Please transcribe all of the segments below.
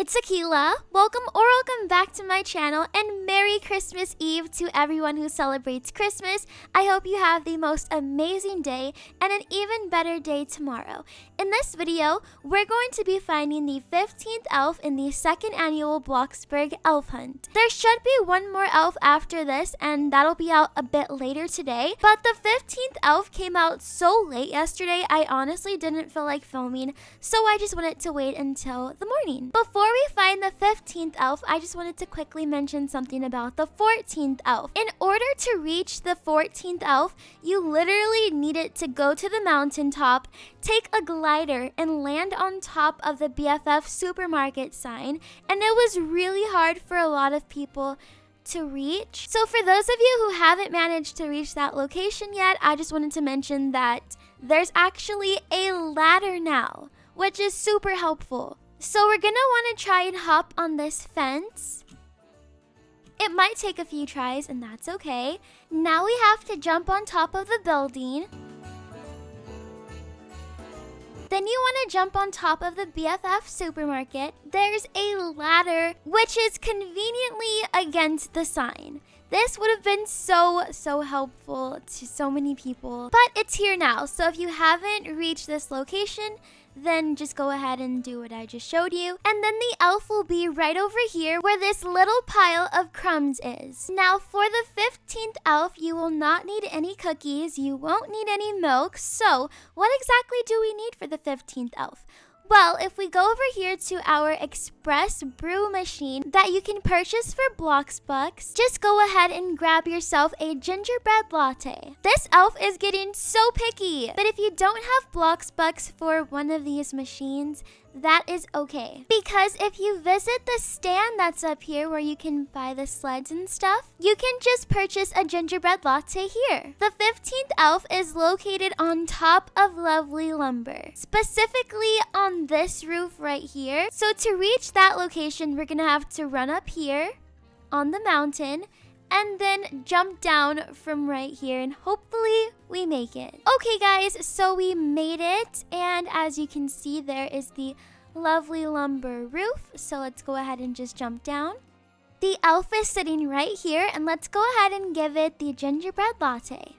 it's Akeila. Welcome or welcome back to my channel and Merry Christmas Eve to everyone who celebrates Christmas. I hope you have the most amazing day and an even better day tomorrow. In this video, we're going to be finding the 15th elf in the second annual Bloxburg Elf Hunt. There should be one more elf after this and that'll be out a bit later today, but the 15th elf came out so late yesterday I honestly didn't feel like filming, so I just wanted to wait until the morning. Before before we find the 15th elf, I just wanted to quickly mention something about the 14th elf. In order to reach the 14th elf, you literally needed to go to the mountaintop, take a glider, and land on top of the BFF supermarket sign. And it was really hard for a lot of people to reach. So for those of you who haven't managed to reach that location yet, I just wanted to mention that there's actually a ladder now, which is super helpful. So we're gonna wanna try and hop on this fence. It might take a few tries and that's okay. Now we have to jump on top of the building. Then you want to jump on top of the BFF supermarket. There's a ladder, which is conveniently against the sign. This would have been so, so helpful to so many people. But it's here now, so if you haven't reached this location, then just go ahead and do what I just showed you. And then the elf will be right over here where this little pile of crumbs is. Now for the 15th elf, you will not need any cookies, you won't need any milk. So what exactly do we need for the 15th elf? Well, if we go over here to our express brew machine that you can purchase for Blockbux, just go ahead and grab yourself a gingerbread latte. This elf is getting so picky, but if you don't have Blockbux for one of these machines, that is okay. Because if you visit the stand that's up here where you can buy the sleds and stuff, you can just purchase a gingerbread latte here. The 15th elf is located on top of Lovely Lumber, specifically on this roof right here. So to reach that location, we're gonna have to run up here on the mountain and then jump down from right here and hopefully we make it. Okay guys, so we made it and as you can see there is the lovely lumber roof. So let's go ahead and just jump down. The elf is sitting right here and let's go ahead and give it the gingerbread latte.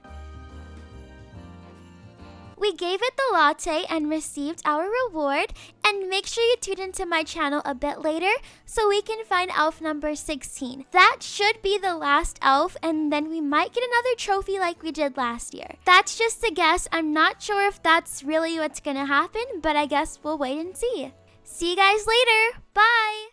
We gave it the latte and received our reward. And make sure you tune into my channel a bit later so we can find elf number 16. That should be the last elf and then we might get another trophy like we did last year. That's just a guess. I'm not sure if that's really what's gonna happen, but I guess we'll wait and see. See you guys later. Bye.